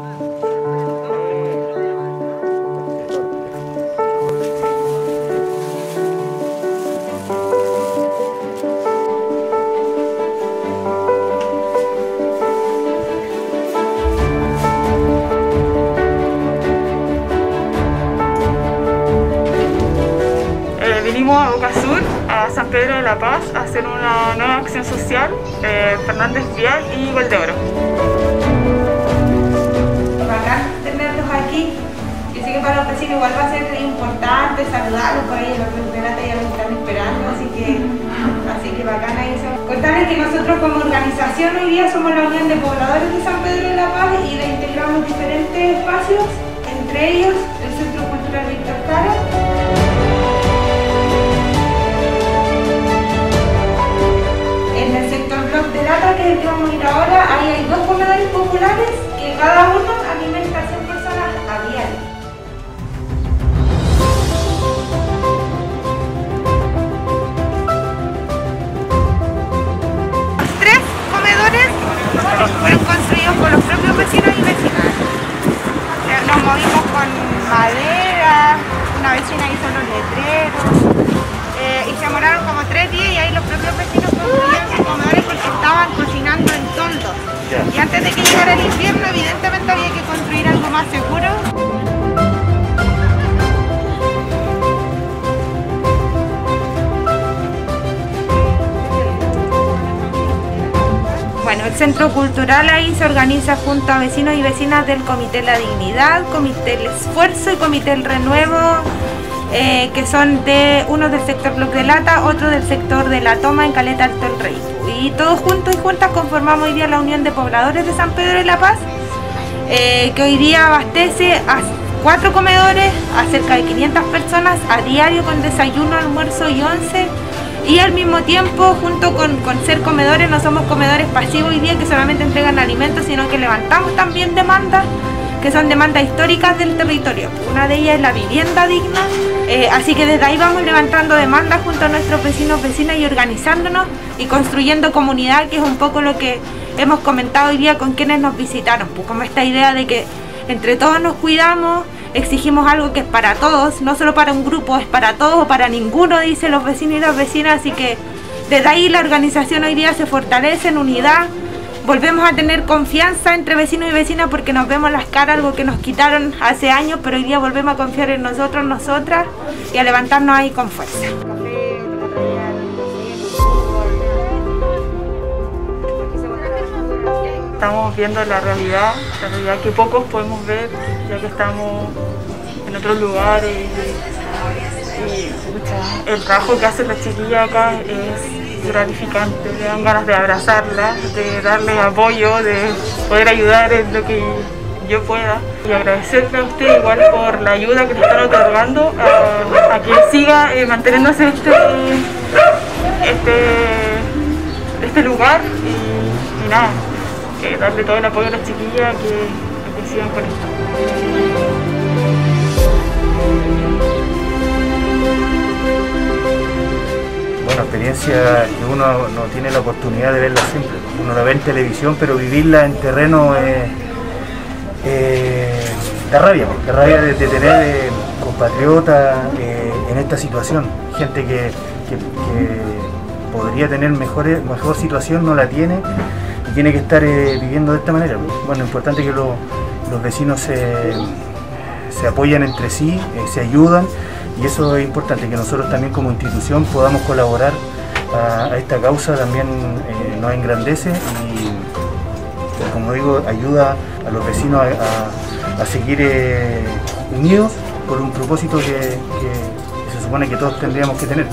Eh, vinimos a Boca Sur, a San Pedro de la Paz, a hacer una nueva acción social, eh, Fernández Vial y Gol aquí. Yo sé que para los vecinos igual va a ser importante saludarlos por ahí en la ya nos están esperando, así que, así que bacán ahí eso. Contarles que nosotros como organización hoy día somos la Unión de Pobladores de San Pedro de la Paz y le integramos diferentes espacios, entre ellos el Centro Cultural Víctor Jara. Madera, una vecina hizo los letreros eh, y se demoraron como tres días y ahí los propios vecinos construyeron sus comedores Centro Cultural ahí se organiza junto a vecinos y vecinas del Comité La Dignidad, Comité El Esfuerzo y Comité El Renuevo, eh, que son de uno del sector Bloc de Lata, otro del sector de La Toma en Caleta Alto el Rey. Y todos juntos y juntas conformamos hoy día la Unión de Pobladores de San Pedro de la Paz, eh, que hoy día abastece a cuatro comedores a cerca de 500 personas a diario con desayuno, almuerzo y once. Y al mismo tiempo, junto con, con ser comedores, no somos comedores pasivos hoy día que solamente entregan alimentos, sino que levantamos también demandas que son demandas históricas del territorio. Una de ellas es la vivienda digna, eh, así que desde ahí vamos levantando demandas junto a nuestros vecinos, vecinas y organizándonos y construyendo comunidad, que es un poco lo que hemos comentado hoy día con quienes nos visitaron, pues como esta idea de que entre todos nos cuidamos, exigimos algo que es para todos, no solo para un grupo, es para todos o para ninguno, dicen los vecinos y las vecinas, así que desde ahí la organización hoy día se fortalece en unidad, volvemos a tener confianza entre vecinos y vecinas porque nos vemos las caras, algo que nos quitaron hace años, pero hoy día volvemos a confiar en nosotros, nosotras y a levantarnos ahí con fuerza. Estamos viendo la realidad, la realidad que pocos podemos ver, ya que estamos en otros lugares. Y, y, el trabajo que hace la chiquilla acá es gratificante, me dan ganas de abrazarla, de darle apoyo, de poder ayudar en lo que yo pueda. Y agradecerle a usted igual por la ayuda que le están otorgando a, que siga eh, manteniéndose este, este, este lugar y, nada que darle todo el apoyo a las chiquillas que, esto. Bueno, experiencia que uno no tiene la oportunidad de verla siempre. Uno la ve en televisión, pero vivirla en terreno eh, eh, da rabia, da rabia de, tener eh, compatriotas en esta situación. Gente que, podría tener mejores, mejor situación, no la tiene y tiene que estar eh, viviendo de esta manera. Bueno, importante que lo- los vecinos se, se apoyan entre sí, eh, se ayudan y eso es importante, que nosotros también como institución podamos colaborar a, esta causa, también eh, nos engrandece y como digo, ayuda a los vecinos a, a- seguir eh, unidos por un propósito que se supone que todos tendríamos que tener.